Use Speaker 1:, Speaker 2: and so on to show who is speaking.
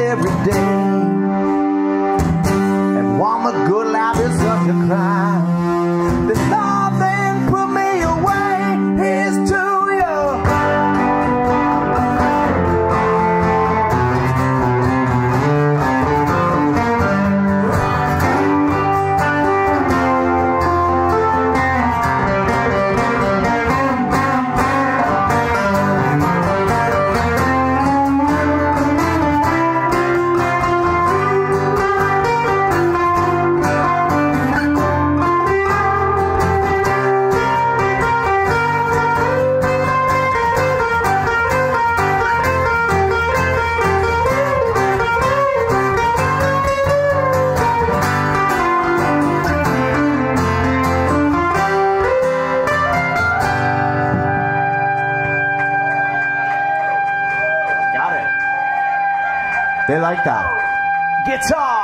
Speaker 1: every They like that. Guitar.